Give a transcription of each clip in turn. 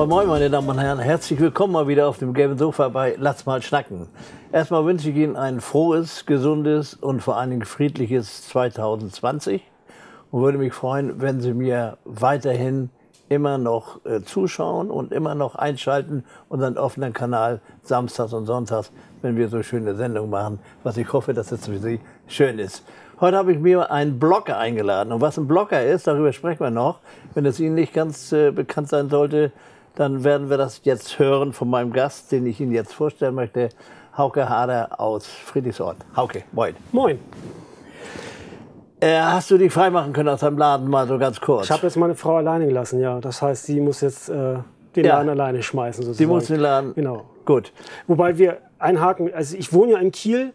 Moin moin, meine Damen und Herren. Herzlich willkommen mal wieder auf dem gelben Sofa bei Lass mal schnacken. Erstmal wünsche ich Ihnen ein frohes, gesundes und vor allen Dingen friedliches 2020 und würde mich freuen, wenn Sie mir weiterhin immer noch äh, zuschauen und immer noch einschalten, unseren offenen Kanal samstags und sonntags, wenn wir so schöne Sendungen machen, was ich hoffe, dass es für Sie schön ist. Heute habe ich mir einen Blogger eingeladen. Und was ein Blogger ist, darüber sprechen wir noch. Wenn es Ihnen nicht ganz äh, bekannt sein sollte, dann werden wir das jetzt hören von meinem Gast, den ich Ihnen jetzt vorstellen möchte. Hauke Hader aus Friedrichsort. Hauke, moin. Moin. Äh, hast du dich freimachen können aus deinem Laden mal so ganz kurz? Ich habe jetzt meine Frau alleine gelassen, ja. Das heißt, sie muss jetzt äh, den Ja. Laden alleine schmeißen sozusagen. Sie muss den Laden. Genau. Gut. Wobei wir einhaken, also ich wohne ja in Kiel,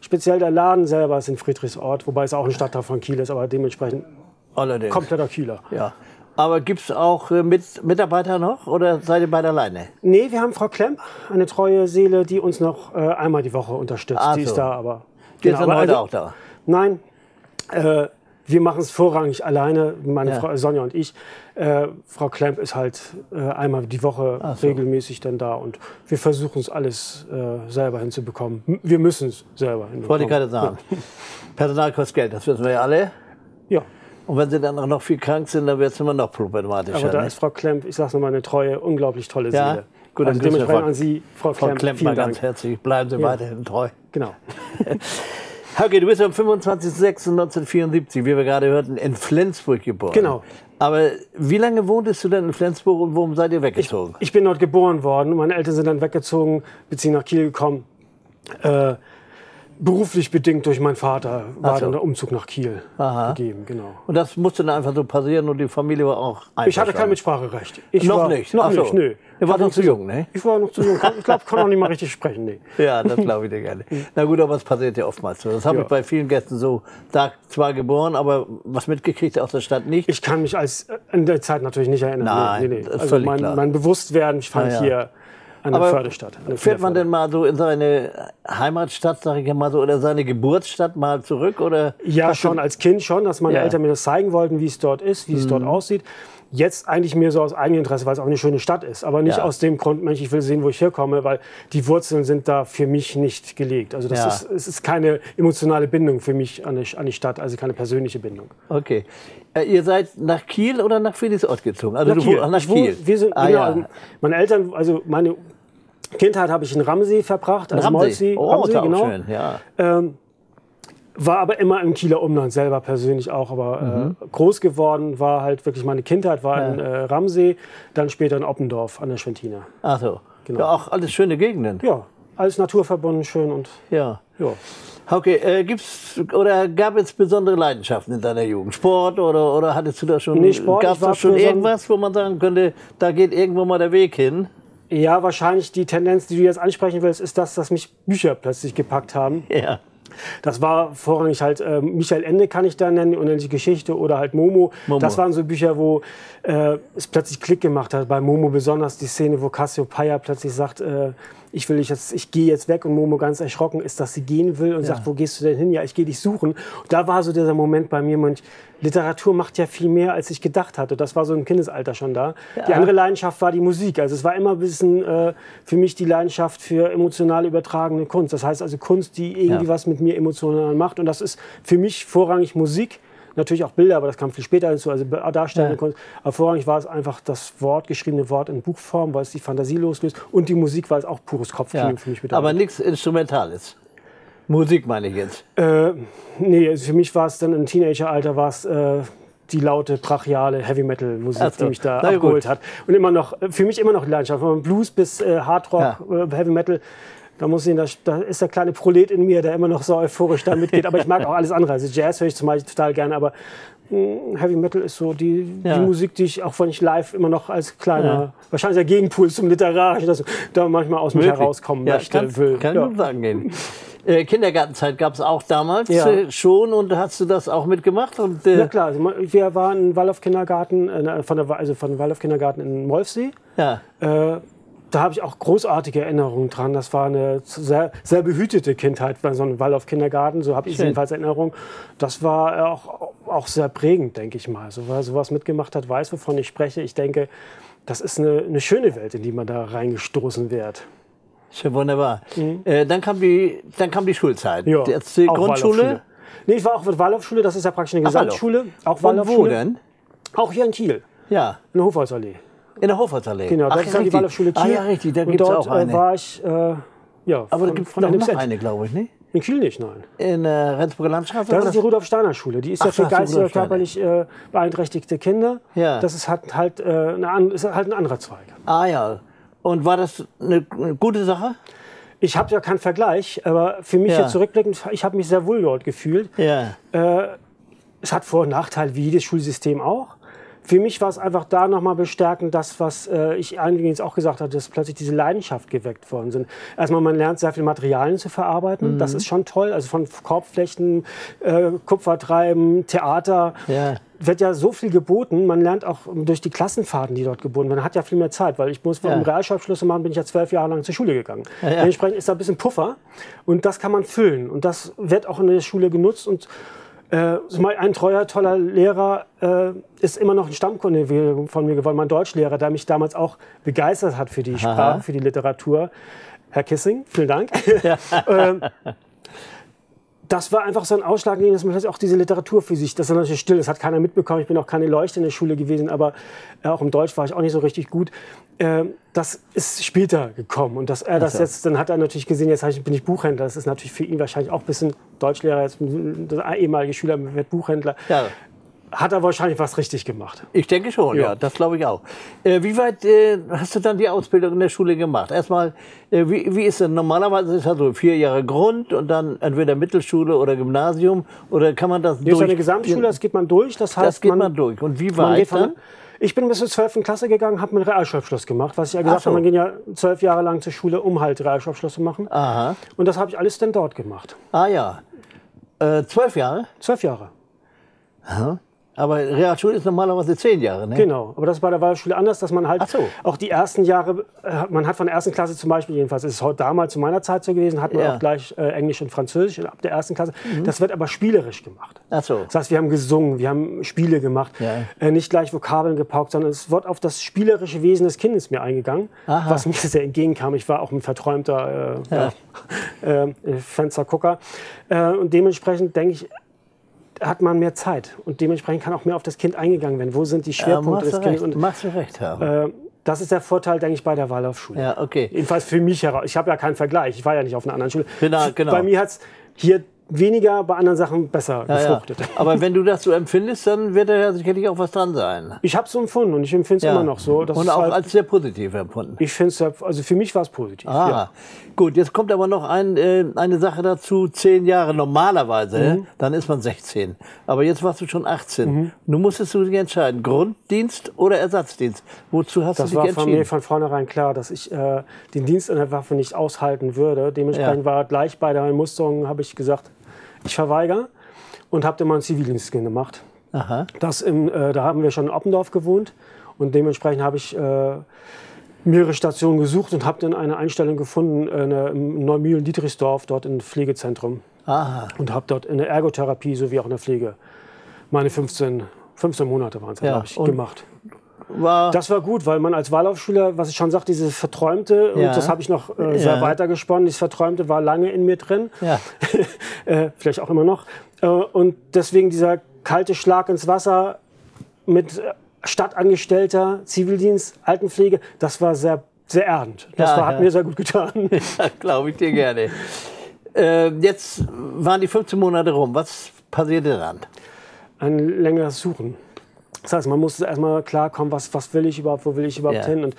speziell der Laden selber ist in Friedrichsort, wobei es auch ein Stadtteil von Kiel ist, aber dementsprechend Allerdings. kompletter Kieler. Ja. Aber gibt es auch äh, mit Mitarbeiter noch oder seid ihr beide alleine? Nee, wir haben Frau Klemp, eine treue Seele, die uns noch äh, einmal die Woche unterstützt. Ach die so. ist da, aber. Die ist dann heute also- auch da. Nein, äh, wir machen es vorrangig alleine, meine Ja. Frau Sonja und ich. Äh, Frau Klemp ist halt äh, einmal die Woche so. regelmäßig dann da und wir versuchen es alles äh, selber hinzubekommen. M- Wir müssen es selber hinbekommen. Wollte ich gerade sagen. Personal kostet Geld, das wissen wir ja alle. Ja, Und wenn sie dann auch noch viel krank sind, dann wird es immer noch problematischer. aber da ne? ist Frau Klemp, ich sag's nochmal, eine treue, unglaublich tolle Ja? Seele. Gut, dann also dementsprechend Frau- an Sie, Frau, Frau Klemp, Klemp mal vielen ganz Dank. herzlich. Bleiben Sie Ja. weiterhin treu. Genau. Hauke, du bist am 25.06.1974, wie wir gerade hörten, in Flensburg geboren. Genau. Aber wie lange wohntest du denn in Flensburg und warum seid ihr weggezogen? Ich bin dort geboren worden. Meine Eltern sind dann weggezogen, beziehungsweise nach Kiel gekommen. Äh, beruflich bedingt durch meinen Vater war so. dann der Umzug nach Kiel Aha. gegeben. Genau. und das musste dann einfach so passieren und die Familie war auch Ich hatte kein. Mitspracherecht. Ich Noch war, nicht? Noch so. nicht, nö. Du warst Ich noch zu jung, ne? Ich war noch zu jung. Ich glaube, kann auch nicht mal richtig sprechen. Nee. Ja, das glaube ich dir gerne. Na gut, aber es passiert ja oftmals so. Das habe Ja. ich bei vielen Gästen so. Da zwar geboren, aber was mitgekriegt aus der Stadt nicht. Ich kann mich als äh, in der Zeit natürlich nicht erinnern. Nein, nee, nee, nee. Also völlig mein, klar. mein Bewusstwerden fand Ah, ja. hier an der Förderstadt. an der Fährt man denn mal so in seine Heimatstadt, sage ich mal so, oder seine Geburtsstadt mal zurück? Oder Ja, schon als Kind schon, dass meine Ja. Mhm. Eltern mir das zeigen wollten, wie es dort ist, wie es dort aussieht. Jetzt eigentlich mir so aus eigenem Interesse, weil es auch eine schöne Stadt ist. Aber nicht Ja. aus dem Grund, Mensch, ich will sehen, wo ich herkomme, weil die Wurzeln sind da für mich nicht gelegt. Also das Ja. ist, es ist keine emotionale Bindung für mich an die, an die Stadt, also keine persönliche Bindung. Okay. Äh, ihr seid nach Kiel oder nach Friedrichsort gezogen? Also Nach du Kiel. wo- nach Kiel. Wir sind, ah, genau, ja. also meine Eltern, also meine Kindheit habe ich in Ramsey verbracht, also Ramsey. Molsee, Oh, Ramsey, genau. schön. Ja. War aber immer im Kieler Umland selber persönlich auch, aber äh, groß geworden war halt wirklich meine Kindheit war in Mhm. Ja. äh, Ramsey, dann später in Oppendorf an der Schwentiner. Ach so. Genau. Ja, auch alles schöne Gegenden. Ja, alles naturverbunden, schön und Ja. ja. Okay, äh, gibt's oder gab es besondere Leidenschaften in deiner Jugend? Sport oder, oder hattest du da schon, Nee, Sport, gab's da schon irgendwas, wo man sagen könnte, da geht irgendwo mal der Weg hin? Ja, wahrscheinlich die Tendenz, die du jetzt ansprechen willst, ist das, dass mich Bücher plötzlich gepackt haben. Ja. Das war vorrangig halt äh, Michael Ende kann ich da nennen, die unendliche Geschichte oder halt Momo. Momo. Das waren so Bücher, wo äh, es plötzlich Klick gemacht hat. Bei Momo besonders die Szene, wo Cassiopeia plötzlich sagt, äh, ich will dich jetzt, ich gehe jetzt weg und Momo ganz erschrocken ist, dass sie gehen will und sagt, wo gehst du denn hin? Ja, ich gehe dich suchen. Und da war so dieser Moment bei mir, Mensch, Literatur macht ja viel mehr, als ich gedacht hatte. Das war so im Kindesalter schon da. Die andere Leidenschaft war die Musik. Also es war immer ein bisschen äh, für mich die Leidenschaft für emotional übertragene Kunst. Das heißt also Kunst, die irgendwie Ja. was mit mir emotional macht. Und das ist für mich vorrangig Musik. Natürlich auch Bilder, aber das kam viel später hinzu, also darstellende Ja. Kunst. Aber vorrangig war es einfach das Wort, geschriebene Wort in Buchform, weil es die Fantasie loslöst. Und die Musik, weil es auch pures Kopfkino ja. für mich Aber bedeutet. nichts Instrumentales. Musik meine ich jetzt. Äh, nee, also für mich war es dann im Teenageralter war es äh, die laute, brachiale Heavy-Metal-Musik, Ach so. die mich da ja, abgeholt gut. hat. Und immer noch, für mich immer noch die Leidenschaft. Von Blues bis äh, Hardrock, äh, Heavy-Metal. Da muss ich, da, ist der kleine Prolet in mir, der immer noch so euphorisch da mitgeht. Aber ich mag auch alles andere. Also Jazz höre ich zum Beispiel total gerne, aber mh, Heavy Metal ist so die, Ja. die Musik, die ich, auch wenn ich live immer noch als kleiner, Ja. wahrscheinlich der Gegenpool zum Literarischen, dass da manchmal aus mir herauskommen ja, möchte. Kann, will. kann ja. gut sagen gehen. Äh, Kindergartenzeit gab es auch damals Ja. äh, schon und hast du das auch mitgemacht? Und, äh, Ja klar, also wir waren im Waldorf Kindergarten, äh, von der, also von Waldorf Kindergarten in Wolfsee. ja. Äh, da habe ich auch großartige Erinnerungen dran. Das war eine sehr, sehr behütete Kindheit bei so einem Waldorf Kindergarten. So habe ich Schön. jedenfalls Erinnerung. Das war auch, auch sehr prägend, denke ich mal. So wer sowas mitgemacht hat, weiß, wovon ich spreche. Ich denke, das ist eine, eine schöne Welt, in die man da reingestoßen wird. Schön wunderbar. Äh, dann, kam die, dann kam die Schulzeit. Ja, Jetzt die Grundschule. Waldorfschule. Nee, ich war auch mit Waldorfschule, das ist ja praktisch eine Ach. Gesamtschule. Auch Und wo Waldorfschule. denn? Auch hier in Kiel, Ja, in der Hofholzallee. In der Hofholzallee. Genau, das ist ja die. Waldorfschule Kiel. Ah ja, richtig, da gibt es dort auch eine. Äh, war ich, äh, ja, Aber da gibt es noch, noch eine, glaube ich, nicht? In Kiel nicht, nein. In äh, Rendsburger Landstraße? Das ist die Rudolf Steiner Schule. Die ist ja Ach, für ist die geistig körperlich äh, beeinträchtigte Kinder. Ja. Das ist halt, halt, äh, eine, ist halt ein anderer Zweig. Ah ja. Und war das eine, eine gute Sache? Ich habe ja keinen Vergleich, aber für mich Ja. jetzt zurückblickend, ich habe mich sehr wohl dort gefühlt. Ja. Es hat Vor- und Nachteile, wie jedes Schulsystem auch. Für mich war es einfach da nochmal bestärkend, das, was äh, ich eingehend auch gesagt hatte, dass plötzlich diese Leidenschaft geweckt worden sind. Erstmal, man lernt sehr viel Materialien zu verarbeiten. Das ist schon toll. Also von Korbflechten, äh, Kupfertreiben, Theater. Ja. Wird ja so viel geboten. Man lernt auch durch die Klassenfahrten, die dort geboten werden. Man hat ja viel mehr Zeit, weil ich muss, um Ja. Realschulabschlüsse machen, bin ich ja zwölf Jahre lang zur Schule gegangen. Ja, ja. Dementsprechend ist da ein bisschen Puffer und das kann man füllen. Und das wird auch in der Schule genutzt. Und äh, ein treuer, toller Lehrer äh, ist immer noch ein Stammkunde von mir geworden, mein Deutschlehrer, der mich damals auch begeistert hat für die Sprache, für die Literatur. Herr Kissing, vielen Dank. ähm, das war einfach so ein Ausschlag, dass man auch diese Literatur für sich, das ist natürlich still, das hat keiner mitbekommen, ich bin auch keine Leuchte in der Schule gewesen, aber äh, auch im Deutsch war ich auch nicht so richtig gut. Ähm, das ist später gekommen und dass er das so. jetzt, dann hat er natürlich gesehen, jetzt bin ich Buchhändler, das ist natürlich für ihn wahrscheinlich auch ein bisschen Deutschlehrer, jetzt der ehemalige Schüler wird Buchhändler. Ja. Hat er wahrscheinlich was richtig gemacht. Ich denke schon, ja, Ja. das glaube ich auch. Äh, wie weit äh, hast du dann die Ausbildung in der Schule gemacht? Erstmal, äh, wie, wie ist denn normalerweise ist ja so vier Jahre Grund und dann entweder Mittelschule oder Gymnasium oder kann man das ist durch? eine Gesamtschule, das geht man durch, das heißt, das geht man, durch. Und wie Man weit dann? ich bin bis zur 12. Klasse gegangen, habe einen Realschulabschluss gemacht. Was ich ja gesagt so. habe, man geht ja zwölf Jahre lang zur Schule, um halt Realschulabschluss zu machen. Aha. Und das habe ich alles dann dort gemacht. Ah ja. Äh, zwölf Jahre? Zwölf Jahre. Aber Realschule ist normalerweise zehn Jahre, ne? Genau. Aber das ist bei der Waldorfschule anders, dass man halt so. auch die ersten Jahre, äh, man hat von der ersten Klasse zum Beispiel, jedenfalls ist es heute damals zu meiner Zeit so gewesen, hat man Ja. Mhm. auch gleich äh, Englisch und Französisch ab der ersten Klasse. Das wird aber spielerisch gemacht. Ach so. Das heißt, wir haben gesungen, wir haben Spiele gemacht, Ja. äh, nicht gleich Vokabeln gepaukt, sondern es wird auf das spielerische Wesen des Kindes mir eingegangen, Aha. was mir sehr entgegenkam. Ich war auch ein verträumter äh, ja. äh, Fenstergucker äh, und dementsprechend denke ich, hat man mehr Zeit und dementsprechend kann auch mehr auf das Kind eingegangen werden. Wo sind die Ja, Schwerpunkte machst, des Kindes? Und, machst du recht, ja. äh, das ist der Vorteil, denke ich, bei der Waldorfschule. ja, okay. Jedenfalls für mich heraus. Ich habe ja keinen Vergleich. Ich war ja nicht auf einer anderen Schule. Genau, genau. Bei mir hat es hier weniger, bei anderen Sachen besser Ja, ja. gefruchtet. Aber wenn du das so empfindest, dann wird da ja sicherlich auch was dran sein. Ich habe es so empfunden und ich empfinde es Ja. immer noch so. Das Und auch halt, als sehr positiv empfunden. ich finde es, also für mich war es positiv. Ah, Ja. gut, jetzt kommt aber noch ein, äh, eine Sache dazu. Zehn Jahre normalerweise, Mhm. dann ist man 16. Aber jetzt warst du schon 18. Mhm. Du musstest du dich entscheiden, Grunddienst oder Ersatzdienst. Wozu hast Das du dich war von entschieden? mir von vornherein klar, dass ich äh, den Dienst an der Waffe nicht aushalten würde. Dementsprechend Ja. war gleich bei der Musterung, habe ich gesagt, ich verweigere und habe dann mal einen Zivildienst gemacht. Aha. Das im, äh, da haben wir schon in Oppendorf gewohnt und dementsprechend habe ich äh, mehrere Stationen gesucht und habe dann eine Einstellung gefunden äh, im Neumühlen-Dietrichsdorf, dort im Pflegezentrum Aha. und habe dort in der Ergotherapie sowie auch in der Pflege meine 15, 15 Monate waren es, Ja, ich, und- gemacht. War, Das war gut, weil man als Waldorfschüler, was ich schon sagte, dieses Verträumte, Ja. und das habe ich noch äh, sehr Ja. weitergesponnen, dieses Verträumte war lange in mir drin, ja. äh, vielleicht auch immer noch. Äh, und deswegen dieser kalte Schlag ins Wasser mit äh, Stadtangestellter, Zivildienst, Altenpflege, das war sehr, sehr erdend. Das Ja, war, hat ja. mir sehr gut getan. Glaube ich dir gerne. Äh, jetzt waren die 15 Monate rum. Was passierte dann? Ein längeres Suchen. Das heißt, man musste erstmal klarkommen, was, was will ich überhaupt, wo will ich überhaupt Ja. hin. Und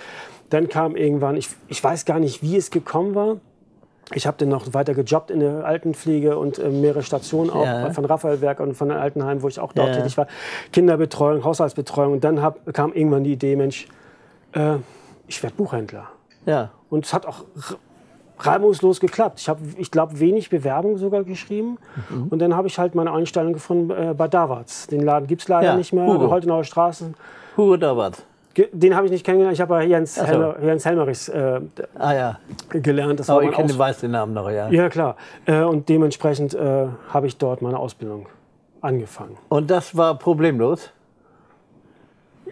dann kam irgendwann, ich, ich weiß gar nicht, wie es gekommen war. Ich habe dann noch weiter gejobbt in der Altenpflege und äh, mehrere Stationen auch Ja. von Raphael Werk und von den Altenheim, wo ich auch dort Ja. tätig war. Kinderbetreuung, Haushaltsbetreuung. Und dann hab, kam irgendwann die Idee, Mensch, äh, ich werde Buchhändler. Ja. Und es hat auch reibungslos geklappt. Ich habe, ich glaube, wenig Bewerbung sogar geschrieben. Mhm. Und dann habe ich halt meine Einstellung gefunden äh, bei Davards. Den Laden gibt es leider Ja, nicht mehr. Hugo. Holtenauer Straße. Hugo Dabat. Ge- Den habe ich nicht kennengelernt. Ich habe bei Jens, so. Helmer, Jens Helmerichs äh, Ah ja. gelernt. Das Aber ich kenne, weiß den Namen noch, ja. Ja, klar. Äh, und dementsprechend äh, habe ich dort meine Ausbildung angefangen. Und das war problemlos?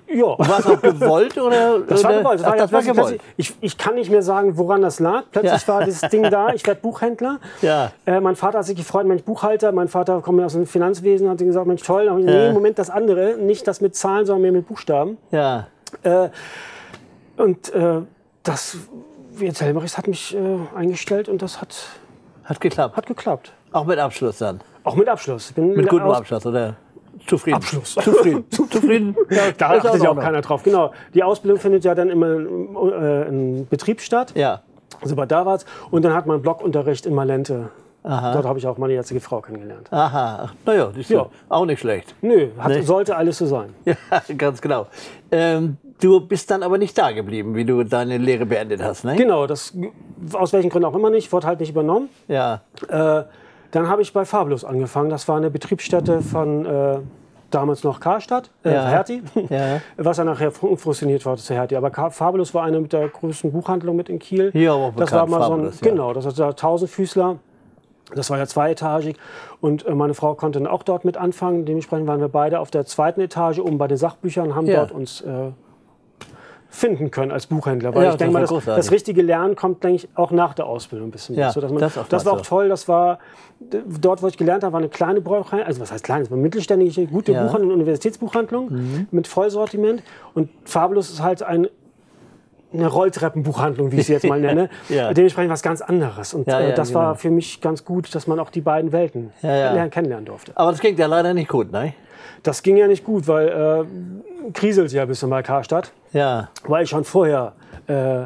Ja. Und war es auch gewollt oder? Das war gewollt. Das Ach, war, das war gewollt. Ich, ich kann nicht mehr sagen, woran das lag. Plötzlich Ja. war dieses Ding da, ich werde Buchhändler. Ja. Äh, mein Vater hat sich gefreut, Mensch, Buchhalter. Mein Vater kommt aus dem Finanzwesen, hat gesagt, Mensch, toll. Gesagt, Ja. Nee, Moment, das andere. Nicht das mit Zahlen, sondern mehr mit Buchstaben. Ja. Und äh, das, jetzt Helmerichs hat mich äh, eingestellt und das hat, Hat geklappt. hat geklappt. Auch mit Abschluss dann. Auch mit Abschluss. Bin Mit gutem Abschluss, oder? Zufrieden. Abschluss. Zufrieden. Zufrieden. Ja, Da ist achtet ja auch noch. keiner drauf. Genau. Die Ausbildung findet ja dann immer äh, im Betrieb statt. Ja. Also bei Davards. Und dann hat man Blockunterricht in Malente. Aha. Dort habe ich auch meine jetzige Frau kennengelernt. Aha. Naja, siehst du. Ja. Auch nicht schlecht. Nö, hat, Nee. sollte alles so sein. Ja, ganz genau. Ähm, du bist dann aber nicht da geblieben, wie du deine Lehre beendet hast, ne? Genau, das aus welchen Gründen auch immer nicht, wurde halt nicht übernommen. Ja. Äh, dann habe ich bei Fabulous angefangen. Das war eine Betriebsstätte von äh, damals noch Karstadt, äh, Ja. Hertie, Ja. was dann nachher fusioniert wurde zu Hertie. Aber Ka- Fabulous war eine mit der größten Buchhandlung mit in Kiel. Hier auch das bekannt, war mal Fabulous, so ein, ja. genau, das war der Tausendfüßler. Das war ja zweietagig und äh, meine Frau konnte dann auch dort mit anfangen. Dementsprechend waren wir beide auf der zweiten Etage oben bei den Sachbüchern, haben Ja. dort uns äh, finden können als Buchhändler. Weil Ja, ich denke das mal, das, das richtige Lernen kommt, denke ich, auch nach der Ausbildung ein bisschen. Ja, so, dass man, das das, war auch toll. Das war dort, wo ich gelernt habe, war eine kleine Brauerei. Also was heißt klein? Es war eine mittelständige, gute Ja. Mhm. Buchhandlung, Universitätsbuchhandlung mit Vollsortiment. Und Fabulous ist halt ein eine Rolltreppenbuchhandlung, wie ich sie jetzt mal nenne. Ja. Dementsprechend was ganz anderes. Und Ja, äh, ja, das genau. war für mich ganz gut, dass man auch die beiden Welten kennenlernen durfte. Aber das klingt ja leider nicht gut, ne? Das ging ja nicht gut, weil äh, kriselt ja ein bisschen bei Karstadt Ja. weil ich schon vorher äh,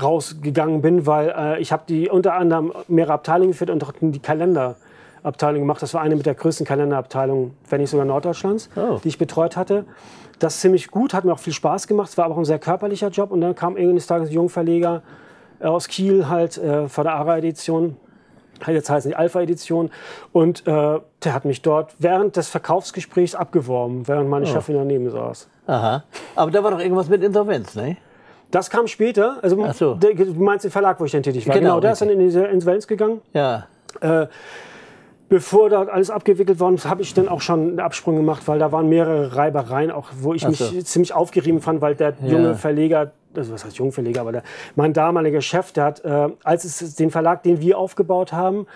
rausgegangen bin, weil äh, ich habe die unter anderem mehrere Abteilungen geführt und auch die Kalenderabteilung gemacht. Das war eine mit der größten Kalenderabteilung, wenn nicht sogar Norddeutschlands, Oh. die ich betreut hatte. Das ist ziemlich gut, hat mir auch viel Spaß gemacht. Es war aber auch ein sehr körperlicher Job. Und dann kam irgendeines Tages ein Jungverleger äh, aus Kiel halt äh, von der ARA-Edition. Jetzt heißt es die Alpha-Edition. Und äh, der hat mich dort während des Verkaufsgesprächs abgeworben, während meine Chefin daneben saß. Aha. Aber da war doch irgendwas mit Insolvenz, ne? Das kam später. Also, Ach so. du meinst den Verlag, wo ich dann tätig war. Genau, Genau, der ist dann in diese Insolvenz gegangen. Ja. Bevor da alles abgewickelt worden ist, habe ich dann auch schon einen Absprung gemacht, weil da waren mehrere Reibereien, auch wo ich Ach mich ziemlich aufgerieben fand, weil der junge Ja. Verleger, also was heißt Jungverleger, aber der, mein damaliger Chef, der hat, äh, als es den Verlag, den wir aufgebaut haben,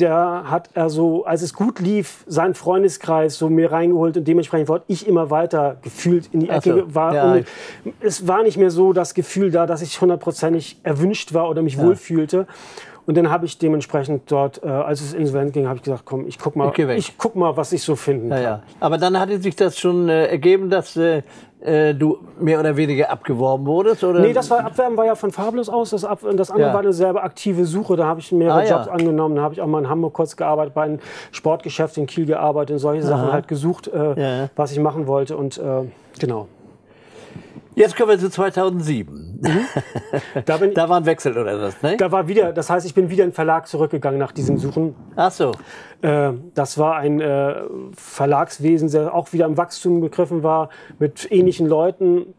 der hat er so, als es gut lief, seinen Freundeskreis so mir reingeholt und dementsprechend wurde ich immer weiter gefühlt in die Ecke so, war. ja. Es war nicht mehr so das Gefühl da, dass ich hundertprozentig erwünscht war oder mich wohlfühlte. Und dann habe ich dementsprechend dort, äh, als es insolvent ging, habe ich gesagt, komm, ich guck mal, weg. ich guck mal, was ich so finden Ja, kann. ja. Aber dann hatte sich das schon äh, ergeben, dass äh, äh, du mehr oder weniger abgeworben wurdest? Oder? Nee, das war Abwerben war ja von Fabulous aus. Das, Ab, das andere Ja. war eine sehr aktive Suche. Da habe ich mehrere Ah, ja. Jobs angenommen. Da habe ich auch mal in Hamburg kurz gearbeitet, bei einem Sportgeschäft in Kiel gearbeitet, in solche Sachen halt gesucht, äh, Ja. was ich machen wollte. Und äh, genau. Jetzt kommen wir zu 2007. Da, bin, Da war ein Wechsel oder was, ne? da war wieder, das heißt, ich bin wieder in den Verlag zurückgegangen nach diesem Suchen. Ach so. Äh, das war ein äh, Verlagswesen, der auch wieder im Wachstum begriffen war, mit ähnlichen Leuten,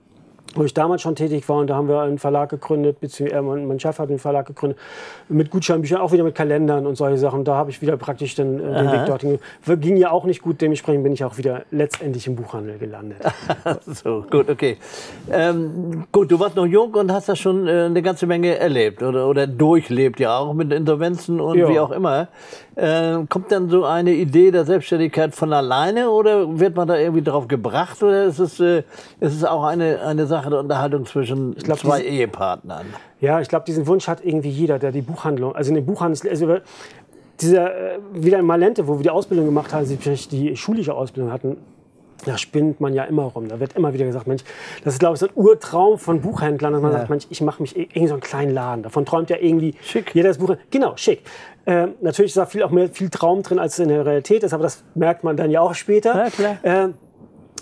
wo ich damals schon tätig war. Und da haben wir einen Verlag gegründet, beziehungsweise äh, mein, Chef hat einen Verlag gegründet, mit Gutscheinbüchern, auch wieder mit Kalendern und solche Sachen. Da habe ich wieder praktisch den, äh, den Weg dorthin. Ging ja auch nicht gut, dementsprechend bin ich auch wieder letztendlich im Buchhandel gelandet. So, gut, okay. Ähm, gut, du warst noch jung und hast da schon äh, eine ganze Menge erlebt oder, oder durchlebt, ja auch mit Insolvenzen und Ja. wie auch immer. Ähm, kommt dann so eine Idee der Selbstständigkeit von alleine oder wird man da irgendwie drauf gebracht oder ist es, äh, ist es auch eine, eine Sache der Unterhaltung zwischen glaub, zwei diese- Ehepartnern? Ja, ich glaube, diesen Wunsch hat irgendwie jeder, der die Buchhandlung, also in den Buchhandels, also dieser, äh, wieder in Malente, wo wir die Ausbildung gemacht haben, sprich die schulische Ausbildung hatten, da spinnt man ja immer rum. Da wird immer wieder gesagt, Mensch, das ist, glaube ich, so ein Urtraum von Buchhändlern, dass man Ja. sagt, Mensch, ich mache mich irgendwie so einen kleinen Laden. Davon träumt ja irgendwie Schick. jeder das Buch. Genau, schick. Ähm, natürlich ist da viel, auch mehr viel Traum drin, als in der Realität ist, aber das merkt man dann ja auch später. Ja. Ähm,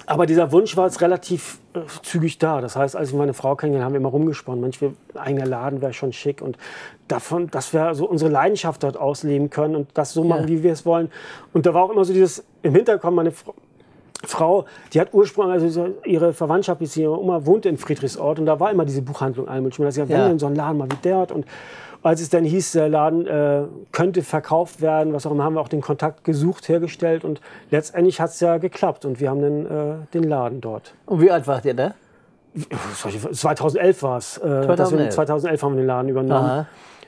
aber dieser Wunsch war jetzt relativ äh, zügig da. Das heißt, als ich meine Frau kennengelernt haben wir immer rumgesponnen. Mensch, wir, ein eigener Laden wäre schon schick. Und davon, dass wir so unsere Leidenschaft dort ausleben können und das so machen, Ja. wie wir es wollen. Und da war auch immer so dieses im Hintergrund, meine Frau, Frau, die hat ursprünglich, also ihre Verwandtschaft, die ihre Oma wohnte in Friedrichsort und da war immer diese Buchhandlung Almut Schmidt. Sie hat, wenn Ja. denn so ein Laden mal wie der hat und als es dann hieß, der Laden äh, könnte verkauft werden, was auch immer, haben wir auch den Kontakt gesucht, hergestellt und letztendlich hat es ja geklappt und wir haben dann äh, den Laden dort. Und wie alt wart ihr da? 2011 war es. Äh, dass wir- 2011. 2011 haben wir den Laden übernommen. Aha.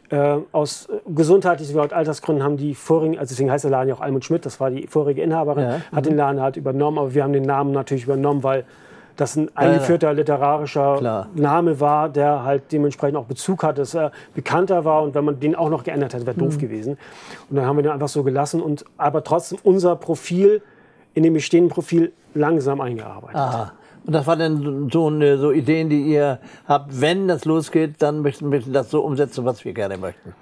Äh, aus gesundheitlichen und Altersgründen haben die vorigen, also deswegen heißt der Laden ja auch Almut Schmidt, das war die vorige Inhaberin, Ja. hat den Laden halt übernommen, aber wir haben den Namen natürlich übernommen, weil das ein eingeführter literarischer Klar. Name war, der halt dementsprechend auch Bezug hatte, dass er bekannter war und wenn man den auch noch geändert hätte, wäre Mhm. doof gewesen. Und dann haben wir den einfach so gelassen und aber trotzdem unser Profil in dem bestehenden Profil langsam eingearbeitet. Aha. Und das war dann so, eine, so Ideen, die ihr habt, wenn das losgeht, dann möchten wir das so umsetzen, was wir gerne möchten.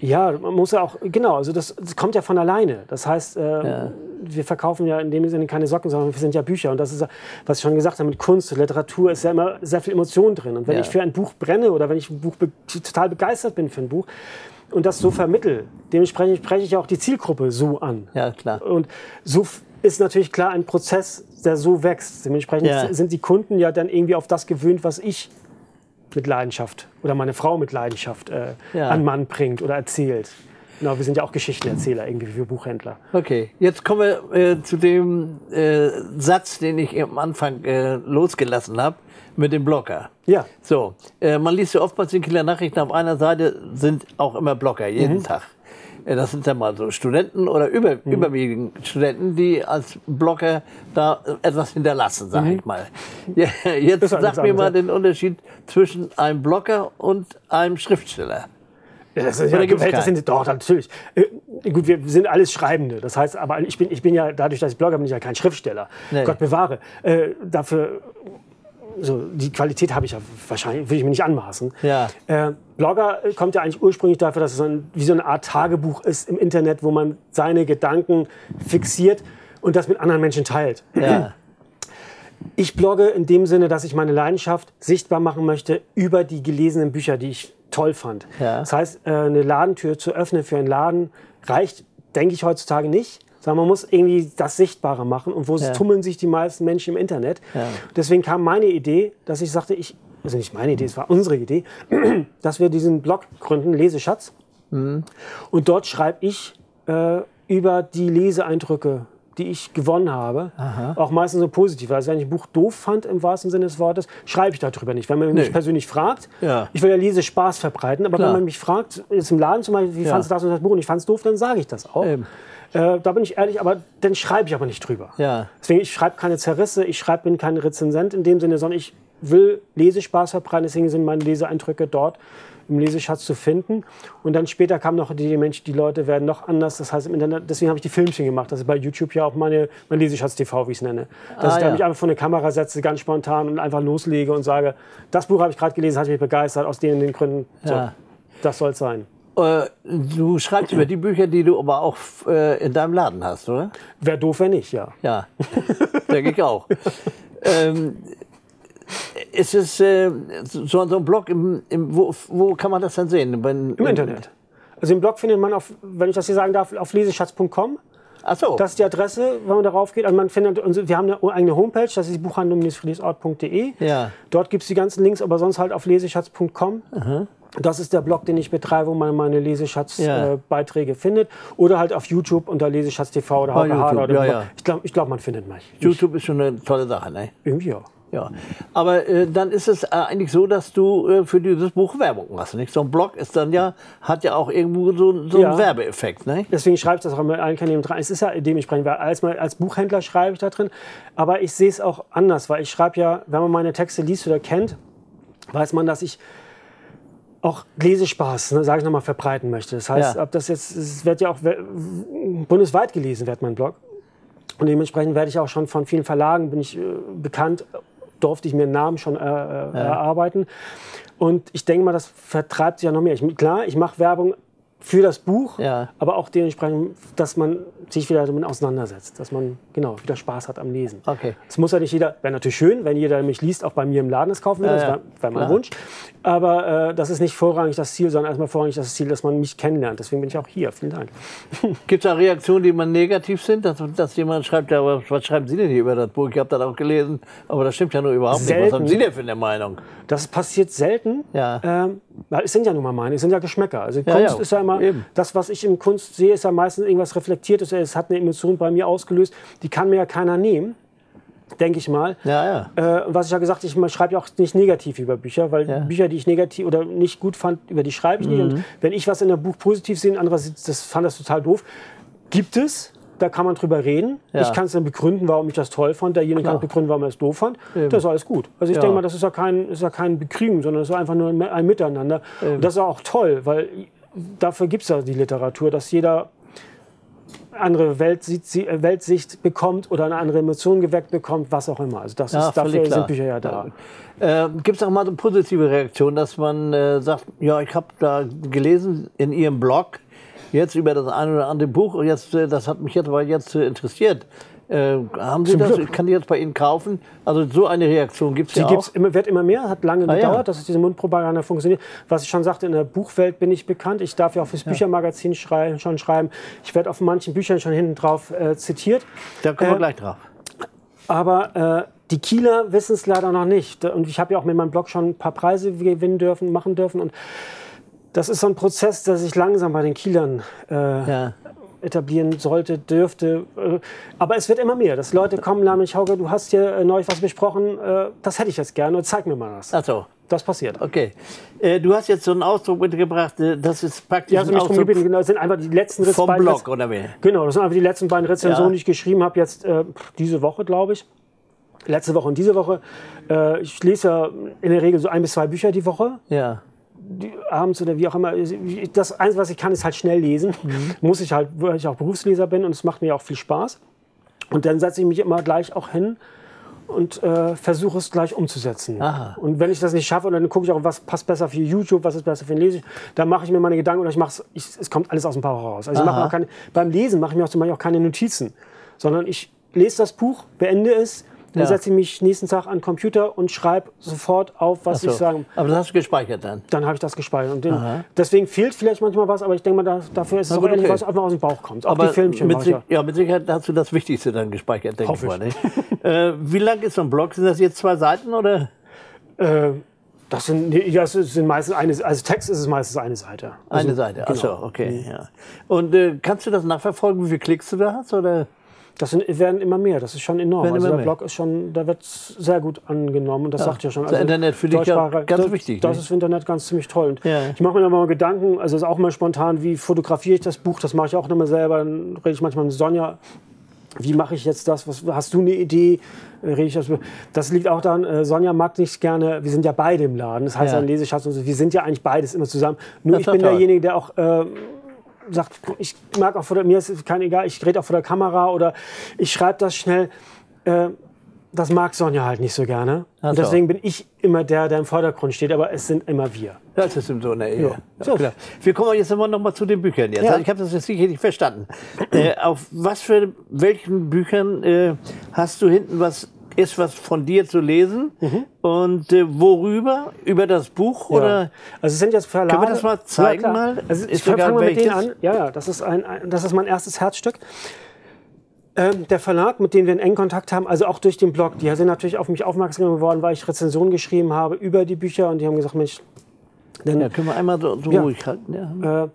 Ja, man muss ja auch, genau, also das, das kommt ja von alleine. Das heißt, äh, Ja. wir verkaufen ja in dem Sinne keine Socken, sondern wir sind ja Bücher. Und das ist, was ich schon gesagt habe, mit Kunst, Literatur ist ja immer sehr viel Emotion drin. Und wenn Ja. ich für ein Buch brenne oder wenn ich ein Buch be total begeistert bin für ein Buch und das so vermittel, dementsprechend spreche ich auch die Zielgruppe so an. Ja, klar. Und so ist natürlich klar ein Prozess, der so wächst. Dementsprechend Ja. sind die Kunden ja dann irgendwie auf das gewöhnt, was ich mit Leidenschaft oder meine Frau mit Leidenschaft äh, Ja. an Mann bringt oder erzählt. Genau, wir sind ja auch Geschichtenerzähler irgendwie für Buchhändler. Okay, jetzt kommen wir äh, zu dem äh, Satz, den ich am Anfang äh, losgelassen habe, mit dem Blogger. Ja, So, äh, man liest ja oftmals in Kieler Nachrichten, auf einer Seite sind auch immer Blogger, jeden Tag. Äh, Das sind dann mal so Studenten oder über, überwiegend Studenten, die als Blogger da etwas hinterlassen, sage ich mal. Ja, jetzt sag mir mal den Unterschied zwischen einem Blogger und einem Schriftsteller. Ja, das ist ja, gibt's das sind, doch, natürlich. Äh, gut, wir sind alles Schreibende. Das heißt, aber ich bin, ich bin ja, dadurch, dass ich Blogger bin, ich ja kein Schriftsteller. Nee. Gott bewahre. Äh, dafür, so, die Qualität habe ich ja wahrscheinlich, will ich mir nicht anmaßen. Ja. Äh, Blogger kommt ja eigentlich ursprünglich dafür, dass es so ein, wie so eine Art Tagebuch ist im Internet, wo man seine Gedanken fixiert und das mit anderen Menschen teilt. Ja, Ich blogge in dem Sinne, dass ich meine Leidenschaft sichtbar machen möchte über die gelesenen Bücher, die ich toll fand. Ja. Das heißt, äh, eine Ladentür zu öffnen für einen Laden reicht, denke ich, heutzutage nicht. Sondern man muss irgendwie das Sichtbarer machen. Und wo Ja. tummeln sich die meisten Menschen im Internet? Ja. Deswegen kam meine Idee, dass ich sagte, ich, also nicht meine Idee, es war unsere Idee, dass wir diesen Blog gründen, Leseschatz. Mhm. Und dort schreibe ich äh, über die Leseeindrücke, die ich gewonnen habe, auch meistens so positiv. Also wenn ich ein Buch doof fand, im wahrsten Sinne des Wortes, schreibe ich darüber nicht. Wenn man mich Nee. persönlich fragt, Ja. ich will ja Lesespaß verbreiten, aber Klar. wenn man mich fragt, jetzt im Laden zum Beispiel, wie Ja. fandest du das und das Buch und ich fand es doof, dann sage ich das auch. Eben. Äh, da bin ich ehrlich, aber dann schreibe ich aber nicht drüber. Ja. Deswegen, ich schreibe keine Zerrisse, ich schreibe, bin kein Rezensent in dem Sinne, sondern ich will Lesespaß verbreiten, deswegen sind meine Leseeindrücke dort im Leseschatz zu finden. Und dann später kam noch die Mensch, die Leute werden noch anders. Das heißt im Internet, deswegen habe ich die Filmchen gemacht. Das ist bei YouTube ja auch meine, mein Leseschatz TV, wie ich es nenne. Dass Ah, ich da ja. mich einfach vor eine Kamera setze, ganz spontan und einfach loslege und sage, das Buch habe ich gerade gelesen, hat mich begeistert, aus den, den Gründen. So, Ja. das soll es sein. Äh, du schreibst über die Bücher, die du aber auch äh, in deinem Laden hast, oder? Wäre doof, wenn nicht, ja. Ja, denke ich auch. ähm, ist es äh, so, so ein Blog, im, im, wo, wo kann man das dann sehen? Wenn, Im Internet. Also im Blog findet man, auf, wenn ich das hier sagen darf, auf leseschatz.com. Ach so. Das ist die Adresse, wenn man darauf geht. Also man findet, unsere- wir haben eine eigene Homepage, das ist buchhandlung-friedrichsort.de. Ja. Dort gibt es die ganzen Links, aber sonst halt auf leseschatz.com. Das ist der Blog, den ich betreibe, wo man meine Ja. Leseschatz-Beiträge findet. Oder halt auf YouTube unter Leseschatz TV oder Hauke Hader. Oder ja, ja. Ich glaube, ich glaub, man findet mich. YouTube ist schon eine tolle Sache, ne? Irgendwie ja. Ja. Aber äh, dann ist es äh, eigentlich so, dass du äh, für dieses Buch Werbung machst. Nicht? So ein Blog ist dann ja, hat ja auch irgendwo so, so Ja. einen Werbeeffekt. Ne? Deswegen schreibe ich das auch immer allen dran. Es ist ja dementsprechend, weil als, als Buchhändler schreibe ich da drin. Aber ich sehe es auch anders, weil ich schreibe ja, wenn man meine Texte liest oder kennt, weiß man, dass ich auch Lesespaß, ne, sage ich nochmal, verbreiten möchte. Das heißt, Ja. ob das jetzt, es wird ja auch we- bundesweit gelesen, wird mein Blog. Und dementsprechend werde ich auch schon von vielen Verlagen, bin ich äh, bekannt, durfte ich mir einen Namen schon äh, äh, erarbeiten. Und ich denke mal, das vertreibt sich ja noch mehr. Ich, klar, ich mache Werbung für das Buch, Ja. aber auch dementsprechend, dass man sich wieder damit auseinandersetzt, dass man genau wieder Spaß hat am Lesen. Okay. Es muss ja nicht jeder, wäre natürlich schön, wenn jeder, der mich liest, auch bei mir im Laden es kaufen würde, Ja, das wäre wär mein Klar. Wunsch. Aber äh, das ist nicht vorrangig das Ziel, sondern erstmal vorrangig das Ziel, dass man mich kennenlernt. Deswegen bin ich auch hier. Vielen Dank. Gibt es auch Reaktionen, die mal negativ sind, dass, dass jemand schreibt, ja, was, schreiben Sie denn hier über das Buch? Ich habe das auch gelesen, aber das stimmt ja nur überhaupt nicht. Was Selten. haben Sie denn für eine Meinung? Das passiert selten. Ja. Ähm, weil es sind ja nun mal meine, es sind ja Geschmäcker. Also Kunst ja, ist ja immer, eben. das, was ich in Kunst sehe, ist ja meistens irgendwas Reflektiertes. Es hat eine Emotion bei mir ausgelöst, die kann mir ja keiner nehmen, denke ich mal. Ja, ja. Äh, was ich ja gesagt habe, ich schreibe ja auch nicht negativ über Bücher, weil Ja. Mhm. Bücher, die ich negativ oder nicht gut fand, über die schreibe ich nicht. Und wenn ich was in einem Buch positiv sehe, ein anderer sieht, das fand das total doof, gibt es. Da kann man drüber reden. Ich kann es dann begründen, warum ich das toll fand. Derjenige Klar. kann begründen, warum er es doof fand. Das ist alles gut. Also ich denke mal, das ist ja kein, ist ja kein Bekriegen, sondern es ist einfach nur ein Miteinander. Und das ist auch toll, weil dafür gibt es ja die Literatur, dass jeder andere Weltsicht, äh, Weltsicht bekommt oder eine andere Emotion geweckt bekommt, was auch immer. Also das Ja, ist, dafür klar. sind Bücher ja da. Äh, Gibt es auch mal eine positive Reaktion, dass man äh, sagt, ja, ich habe da gelesen in Ihrem Blog jetzt über das eine oder andere Buch und jetzt, äh, das hat mich jetzt aber jetzt äh, interessiert. Äh, haben Sie Zum das? Glück. Ich kann die jetzt bei Ihnen kaufen. Also so eine Reaktion gibt es ja gibt's auch. immer, wird immer mehr, hat lange Ah, ja. gedauert, dass diese Mundpropaganda funktioniert. Was ich schon sagte, in der Buchwelt bin ich bekannt. Ich darf ja auch fürs Büchermagazin schrei schon schreiben. Ich werde auf manchen Büchern schon hinten drauf äh, zitiert. Da kommen wir Äh, gleich drauf. Aber äh, die Kieler wissen es leider noch nicht. Und ich habe ja auch mit meinem Blog schon ein paar Preise gewinnen dürfen, machen dürfen. Und das ist so ein Prozess, der sich langsam bei den Kielern äh, Ja. Etablieren sollte, dürfte. Äh, Aber es wird immer mehr, dass Leute kommen, nämlich, Hauke, du hast hier äh, neulich was besprochen, äh, das hätte ich jetzt gerne, zeig mir mal das. Ach so. Das passiert. Okay. Du hast jetzt so einen Ausdruck mitgebracht, das ist praktisch Ja, also mich drum gebeten, genau, das sind einfach die letzten Rez- vom Blog, Rez- oder wie? Genau, das sind einfach die letzten beiden Rezensionen, Ja. die ich geschrieben habe, jetzt äh, diese Woche, glaube ich. Letzte Woche und diese Woche. Ich lese ja in der Regel so ein bis zwei Bücher die Woche. Ja. Abends oder wie auch immer. Das Einzige, was ich kann, ist halt schnell lesen. Muss ich halt, weil ich auch Berufsleser bin und es macht mir auch viel Spaß. Und dann setze ich mich immer gleich auch hin und äh, versuche es gleich umzusetzen. Aha. Und wenn ich das nicht schaffe, dann gucke ich auch, was passt besser für YouTube, was ist besser für den Lesen. Dann mache ich mir meine Gedanken oder ich mache es, es kommt alles aus dem Bauch raus. Also keine, beim Lesen mache ich mir auch zum Beispiel auch keine Notizen, sondern ich lese das Buch, beende es, dann Ja. setze ich mich nächsten Tag an den Computer und schreibe sofort auf, was so. ich sagen Aber das hast du gespeichert dann. dann habe ich das gespeichert. Und den, deswegen fehlt vielleicht manchmal was, aber ich denke mal, da, dafür ist es auch okay. was einfach aus dem Bauch kommt. Auch Aber die Filmchen mit, ja. ja, mit Sicherheit hast du das Wichtigste dann gespeichert, denke ich mal. Nicht? äh, wie lang ist so ein Blog? Sind das jetzt zwei Seiten oder Äh, das sind, ja, es sind meistens eine, also Text ist es meistens eine Seite. Also, eine Seite? Genau. okay. Ja. Und äh, kannst du das nachverfolgen, wie viele Klicks du da hast? Oder? Das sind, werden immer mehr, das ist schon enorm. Also der mehr. Blog ist schon, da wird sehr gut angenommen und das sagt ja schon. das Internet für dich ja ganz das, wichtig, Das ne? ist für Internet ganz ziemlich toll. Und Ja. Ich mache mir immer mal Gedanken, also ist auch mal spontan, wie fotografiere ich das Buch, das mache ich auch immer selber. Dann rede ich manchmal mit Sonja, wie mache ich jetzt das? Was, hast du eine Idee? Äh, Rede ich das, das liegt auch daran, äh, Sonja mag nicht gerne, wir sind ja beide im Laden, das heißt Ja. ein Leseschatz und so, wir sind ja eigentlich beides immer zusammen. Nur Das ich bin toll. derjenige, der auch äh, sagt, ich mag auch vor der, mir ist es kein egal, ich rede auch vor der Kamera oder ich schreibe das schnell. Äh, das mag Sonja halt nicht so gerne. Ach Und deswegen bin ich immer der, der im Vordergrund steht, aber es sind immer wir. Das ist in so einer Ehe. Ja. Klar. Wir kommen jetzt aber noch mal zu den Büchern jetzt. Ja. Also ich habe das jetzt sicher nicht verstanden. äh, auf was für welchen Büchern äh, hast du hinten was ist was von dir zu lesen und äh, worüber über das Buch oder Also es sind jetzt Verlage. Können wir das mal zeigen klar. mal? Also ich fange mal mit denen an. Ja, ja, das ist, ein, ein, das ist mein erstes Herzstück. Ähm, der Verlag, mit dem wir einen engen Kontakt haben, also auch durch den Blog, die sind natürlich auf mich aufmerksam geworden, weil ich Rezensionen geschrieben habe über die Bücher und die haben gesagt, Mensch, denn, ja, können wir einmal so, so Ja. ruhig halten? Ja. äh,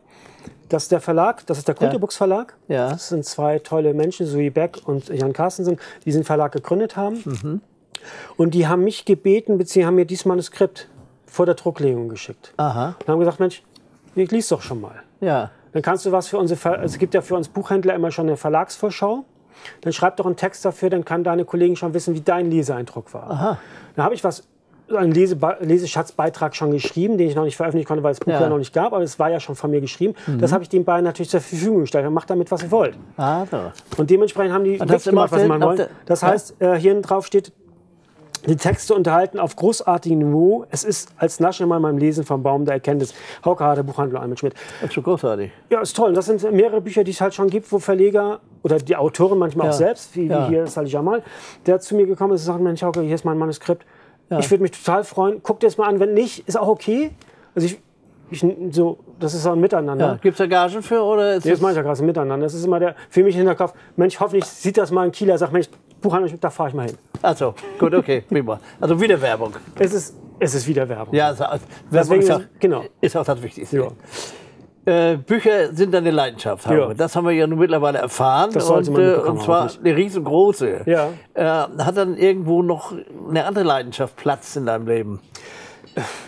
das ist der Verlag, das ist der Kulturbooks Verlag. Ja. Das sind zwei tolle Menschen, Sui Beck und Jan Carstensen, die diesen Verlag gegründet haben. Mhm. Und die haben mich gebeten, beziehungsweise haben mir dieses Manuskript vor der Drucklegung geschickt. Aha, Und haben gesagt, Mensch, ich lies doch schon mal. ja. Dann kannst du was für unsere, Ver es gibt ja für uns Buchhändler immer schon eine Verlagsvorschau. Dann schreib doch einen Text dafür, dann kann deine Kollegen schon wissen, wie dein Leseeindruck war. Aha. Dann habe ich was, einen Lese Leseschatzbeitrag schon geschrieben, den ich noch nicht veröffentlichen konnte, weil es das Buch Ja. ja. noch nicht gab, aber es war ja schon von mir geschrieben. Das habe ich den beiden natürlich zur Verfügung gestellt. Macht damit, was ihr wollt. Ah, so. Und dementsprechend haben die immer gemacht, was sie machen wollen. Das ja? heißt, äh, hier drauf steht, Die Texte unterhalten auf großartigem Niveau. Es ist als Nasche mal beim Lesen vom Baum der Erkenntnis. Hauke Harte, Buchhandlung Almut Schmidt. Das ist schon großartig. Ja, ist toll. Das sind mehrere Bücher, die es halt schon gibt, wo Verleger oder die Autoren manchmal Ja. auch selbst, wie, Ja. wie hier Salih Jamal, der zu mir gekommen ist und sagt, Mensch, Hauke, hier ist mein Manuskript. Ich würde mich total freuen. Guck dir das mal an. Wenn nicht, ist auch okay. Also ich, ich so, das ist auch ein Miteinander. Ja. Gibt es da Gagen für? Oder ist Nee, das meine ich ja gerade miteinander. Das ist immer der, für mich Hinterkopf, Mensch, hoffentlich sieht das mal ein Kieler, sagt, Mensch, Buchhandlung, da fahre ich mal hin. Achso, gut, okay, prima. Also wieder Werbung. Es ist, es ist wieder Werbung. Ja, also, Werbung Deswegen ist ist- auch, genau. ist auch das Wichtigste. Ja. Äh, Bücher sind deine Leidenschaft, Hauke. Ja. Das haben wir ja nun mittlerweile erfahren. Das und, man äh, und zwar eine riesengroße. Ja. Äh, hat dann irgendwo noch eine andere Leidenschaft Platz in deinem Leben?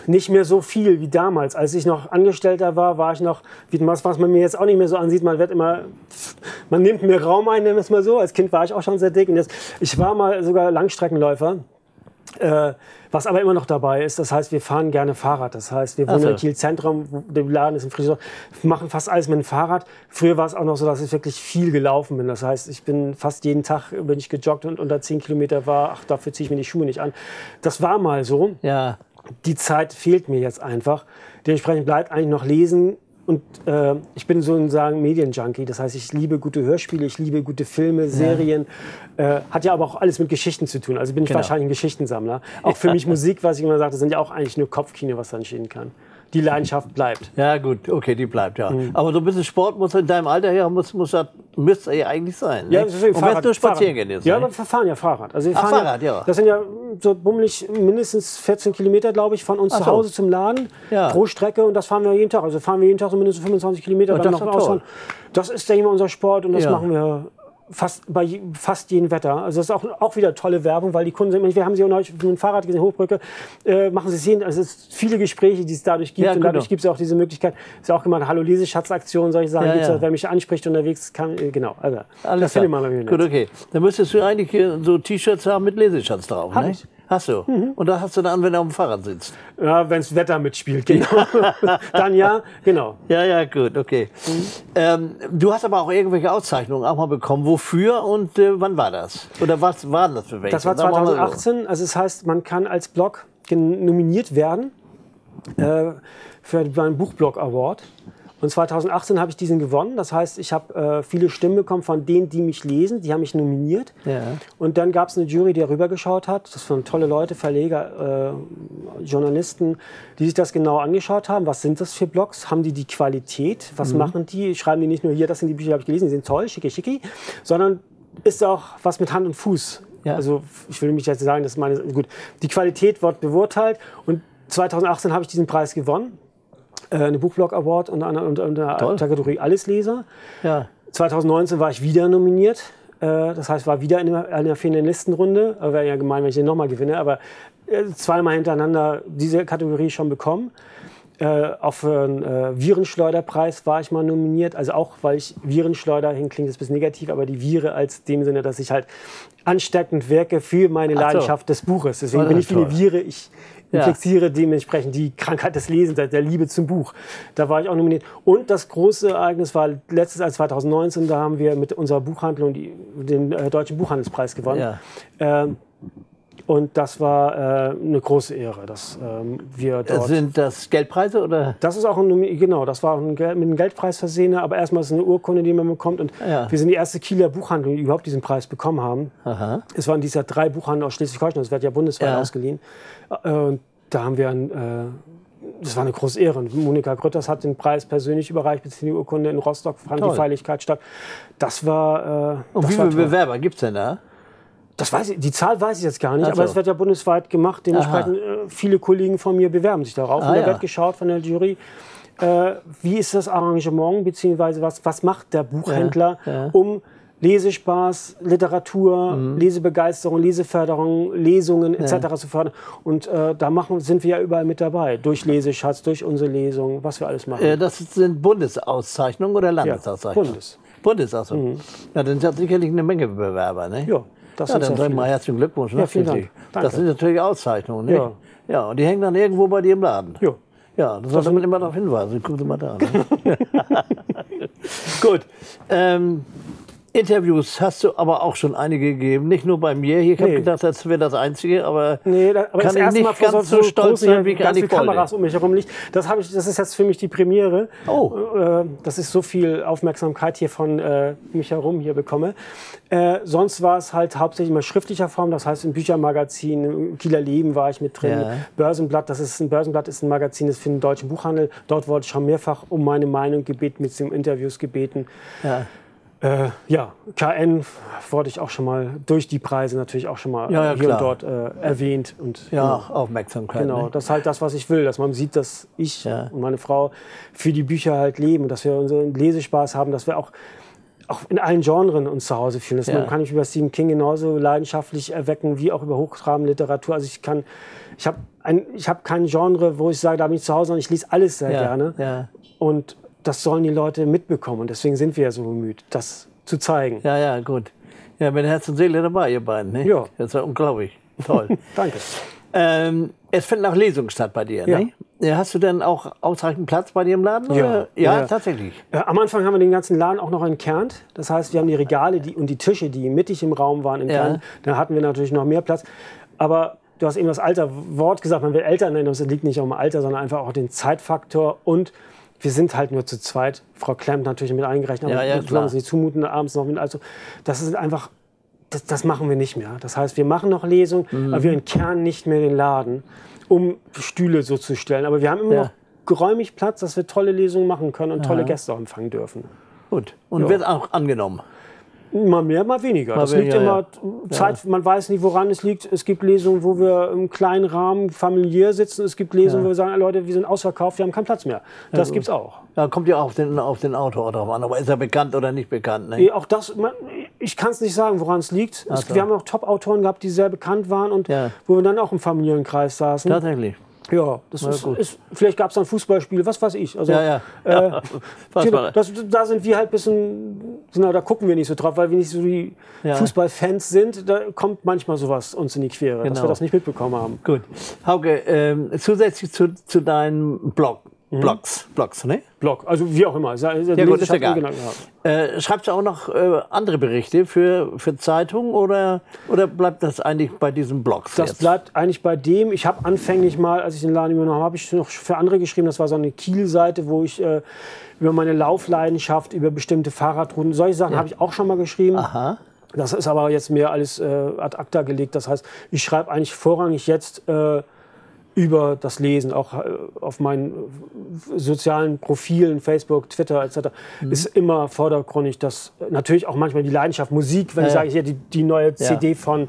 Nicht mehr so viel wie damals. Als ich noch Angestellter war, war ich noch, wie, was, was man mir jetzt auch nicht mehr so ansieht, man wird immer, man nimmt mehr Raum ein, nennen wir es mal so. Als Kind war ich auch schon sehr dick. Und jetzt, ich war mal sogar Langstreckenläufer. Äh, was aber immer noch dabei ist, das heißt, wir fahren gerne Fahrrad. Das heißt, wir wohnen so. in Kiel Zentrum, der Laden ist in Friedrichsdorf, machen fast alles mit dem Fahrrad. Früher war es auch noch so, dass ich wirklich viel gelaufen bin. Das heißt, ich bin fast jeden Tag bin ich gejoggt und unter 10 Kilometer war, ach, dafür ziehe ich mir die Schuhe nicht an. Das war mal so Ja. die Zeit fehlt mir jetzt einfach. Dementsprechend bleibt eigentlich noch Lesen. Und äh, ich bin so ein sagen Medienjunkie. Das heißt, ich liebe gute Hörspiele, ich liebe gute Filme, Serien. Äh, hat ja aber auch alles mit Geschichten zu tun. Also bin ich Genau. wahrscheinlich ein Geschichtensammler. Auch für mich Musik, was ich immer sagte, sind ja auch eigentlich nur Kopfkino, was da entstehen kann. Die Leidenschaft bleibt. Ja, gut, okay, die bleibt, ja. Mhm. Aber so ein bisschen Sport muss in deinem Alter her, muss, muss das, müsste ja eigentlich sein. Ja, deswegen Und es nur spazieren Fahrrad. gehen ist. Ja, ne? aber wir fahren ja Fahrrad. Also wir Ach, fahren Fahrrad, ja. Das sind ja so bummelig mindestens 14 Kilometer, glaube ich, von uns Ach zu so. Hause zum Laden Ja. pro Strecke und das fahren wir jeden Tag. Also fahren wir jeden Tag so mindestens 25 Kilometer. Oh, dann das noch ist. Das ist, ich mal, unser Sport und das Ja. machen wir fast bei fast jedem Wetter. Also das ist auch, auch wieder tolle Werbung, weil die Kunden sind, wir haben sie auch neulich mit dem Fahrrad gesehen, Hochbrücke, äh, machen sie es jeden, also es sind viele Gespräche, die es dadurch gibt Ja, und genau. dadurch gibt es auch diese Möglichkeit, ist ja auch gemacht, Hallo Leseschatzaktion, solche Sachen, Ja, gibt's ja. wer mich anspricht unterwegs, kann, äh, genau, also Alles das findet man bei mir. Gut, okay. Dann müsstest du eigentlich so T-Shirts haben mit Leseschatz drauf, Hab ne? ich. Mhm. Hast du. Und da hast du dann, wenn du auf dem Fahrrad sitzt. Ja, wenn das Wetter mitspielt, genau. Dann ja, genau. Ja, ja, gut, okay. Ähm, du hast aber auch irgendwelche Auszeichnungen auch mal bekommen. Wofür und äh, wann war das? Oder was waren das für welche? Das war Sagen wir mal so. 2018. Also es heißt, man kann als Blog nominiert werden äh, für den Buchblog Award. Und 2018 habe ich diesen gewonnen. Das heißt, ich habe äh, viele Stimmen bekommen von denen, die mich lesen. Die haben mich nominiert. Ja. Und dann gab es eine Jury, die rübergeschaut hat. Das waren tolle Leute, Verleger, äh, Journalisten, die sich das genau angeschaut haben. Was sind das für Blogs? Haben die die Qualität? Was Mhm. machen die? Schreiben die nicht nur hier, das sind die Bücher, die habe ich gelesen, die sind toll, schicki, schicki, sondern ist auch was mit Hand und Fuß. Ja. Also ich will mich jetzt sagen, dass meine gut. Die Qualität wird beurteilt und 2018 habe ich diesen Preis gewonnen, äh, eine Buchblog Award unter, einer- unter, Kategorie Allesleser. Ja. 2019 war ich wieder nominiert. Äh, Das heißt, war wieder in einer, Finalistenrunde. Wäre ja gemein, wenn ich den nochmal gewinne. Aber äh, zweimal hintereinander diese Kategorie schon bekommen. Für einen Virenschleuderpreis war ich mal nominiert. Also auch, weil ich Virenschleuder, hin klingt jetzt ein bisschen negativ, aber die Vire als dem Sinne, dass ich halt ansteckend wirke für meine Ach so. Leidenschaft des Buches. Deswegen bin ich wie eine toll. Vire. Ich Ja. infiziere dementsprechend die Krankheit des Lesens, der Liebe zum Buch. Da war ich auch nominiert. Und das große Ereignis war letztes Jahr 2019, da haben wir mit unserer Buchhandlung die, den äh, Deutschen Buchhandelspreis gewonnen. Ja. Ähm, und das war äh, eine große Ehre, dass ähm, wir dort. Sind das Geldpreise oder? Das ist auch ein, genau, das war auch ein, mit einem Geldpreis versehene, aber erstmal ist es eine Urkunde, die man bekommt. Und Ja. wir sind die erste Kieler Buchhandlung, die überhaupt diesen Preis bekommen haben. Aha. Es waren dieses Jahr drei Buchhandlungen aus Schleswig-Holstein, das wird ja bundesweit Ja. ausgeliehen. Äh, Und da haben wir ein, äh, das war eine große Ehre. Und Monika Grütters hat den Preis persönlich überreicht, beziehungsweise die Urkunde in Rostock fand Toll. die Feierlichkeit statt. Das war, äh, Und das wie viele. Bewerber gibt es denn da? Das weiß ich, die Zahl weiß ich jetzt gar nicht, Ach aber es wird ja bundesweit gemacht. Dementsprechend äh, viele Kollegen von mir bewerben sich darauf. Ah, und da ja. wird geschaut von der Jury, äh, wie ist das Arrangement, beziehungsweise was, was macht der Buchhändler, Ja, ja. um Lesespaß, Literatur, Mhm. Lesebegeisterung, Leseförderung, Lesungen etc. zu fördern. Und äh, da machen, sind wir ja überall mit dabei. Durch Leseschatz, durch unsere Lesungen, was wir alles machen. Äh, das sind Bundesauszeichnungen oder Landesauszeichnungen? Bundes. Bundesauszeichnungen. Ja, dann sind sicherlich eine Menge Bewerber, ne? Ja, das ja, dann mal herzlichen Glückwunsch. Ja, vielen. Dank. Danke. Das sind natürlich Auszeichnungen, ne? Ja. Ja, und die hängen dann irgendwo bei dir im Laden. Ja. Ja, das sollte man immer darauf hinweisen. Gucken Sie mal da. Ne? Gut. Ähm, Interviews hast du aber auch schon einige gegeben, nicht nur bei mir. Ich habe Nee. gedacht, das wäre das Einzige, aber, Nee, da, aber kann ich nicht Mal ganz so stolz sein, wie ich eigentlich viele Kameras wollte. um mich herum liegt. Das, habe ich, das ist jetzt für mich die Premiere. Oh. Äh, das ist so viel Aufmerksamkeit hier von äh, mich herum hier bekomme. Äh, sonst war es halt hauptsächlich immer schriftlicher Form. Das heißt, im Büchermagazin, im Kieler Leben war ich mit drin. Ja. Börsenblatt, das ist ein Börsenblatt, ist ein Magazin, das für den deutschen Buchhandel. Dort wurde ich schon mehrfach um meine Meinung gebeten, mit den Interviews gebeten. ja. Äh, ja, KN wurde ich auch schon mal durch die Preise natürlich auch schon mal Ja, ja, hier klar. und dort äh, erwähnt. Und, ja, Aufmerksamkeit. Genau, Ne? das ist halt das, was ich will, dass man sieht, dass ich Ja. und meine Frau für die Bücher halt leben dass wir unseren Lesespaß haben, dass wir auch, auch in allen Genres uns zu Hause fühlen. Das man kann ich über Stephen King genauso leidenschaftlich erwecken wie auch über Hochtramenliteratur. Also ich kann, ich habe ein, ich habe kein Genre, wo ich sage, da bin ich zu Hause und ich lese alles sehr gerne. ja. Und das sollen die Leute mitbekommen und deswegen sind wir ja so bemüht, das zu zeigen. Ja, ja, gut. Ja, mit Herz und Seele dabei, ihr beiden. Ne? Ja. Das ist ja unglaublich. Toll. Danke. ähm, es finden auch Lesungen statt bei dir, Ja. ne? Ja, Hast du denn auch ausreichend Platz bei dir im Laden? Ja. Oder? Ja, Ja. tatsächlich. Äh, am Anfang haben wir den ganzen Laden auch noch entkernt. Das heißt, wir haben die Regale die, und die Tische, die mittig im Raum waren, entkernt. Da hatten wir natürlich noch mehr Platz. Aber du hast eben das Alter Wort gesagt, man will älter nennen. Das liegt nicht am Alter, sondern einfach auch den Zeitfaktor. Und wir sind halt nur zu zweit. Frau Klemmt natürlich mit eingerechnet. Ja, aber ja, wir uns nicht zumuten, abends noch mit. Also, das ist einfach, das, das machen wir nicht mehr. Das heißt, wir machen noch Lesungen, Mhm. aber wir entkernen nicht mehr den Laden, um Stühle so zu stellen. Aber wir haben immer Ja. noch geräumig Platz, dass wir tolle Lesungen machen können und tolle Gäste empfangen dürfen. Gut. Und Ja. wird auch angenommen. Mal mehr, mal weniger. Mal das liegt weniger, immer Zeit, man weiß nicht, woran es liegt. Es gibt Lesungen, wo wir im kleinen Rahmen familiär sitzen. Es gibt Lesungen, wo wir sagen, Leute, wir sind ausverkauft, wir haben keinen Platz mehr. Das gibt's auch. Ja, kommt ja auf den, auf den Autor drauf an. Aber ist er bekannt oder nicht bekannt? Ne? Auch das, man, ich kann es nicht sagen, woran es liegt. Es, so. wir haben auch Top-Autoren gehabt, die sehr bekannt waren und Ja. wo wir dann auch im Familienkreis saßen. Tatsächlich. Ja, das ist, gut. ist, vielleicht gab es dann Fußballspiel, was weiß ich. Also, Ja, ja. Äh, genau, war das, da sind wir halt ein bisschen, genau, da gucken wir nicht so drauf, weil wir nicht so die Ja. Fußballfans sind. Da kommt manchmal sowas uns in die Quere, dass Genau. wir das nicht mitbekommen haben. Gut. Hauke, ähm, zusätzlich zu, zu deinen Blog, Blogs, Blogs, ne? Blog, also wie auch immer. Ja, Ja gut, ist egal. Genau, ja. Äh, schreibst du auch noch äh, andere Berichte für, für Zeitungen oder, oder bleibt das eigentlich bei diesen Blogs Das jetzt? bleibt eigentlich bei dem. Ich habe anfänglich mal, als ich den Laden übernommen habe, habe ich noch für andere geschrieben. Das war so eine Kiel-Seite, wo ich äh, über meine Laufleidenschaft, über bestimmte Fahrradrouten, solche Sachen habe ich auch schon mal geschrieben. Aha. Das ist aber jetzt mir alles äh, ad acta gelegt. Das heißt, ich schreibe eigentlich vorrangig jetzt äh, über das Lesen, auch äh, auf meinen äh, sozialen Profilen, Facebook, Twitter etc. Mhm. ist immer vordergründig, dass äh, natürlich auch manchmal die Leidenschaft Musik, wenn ich Ja. sage, hier die, die neue CD von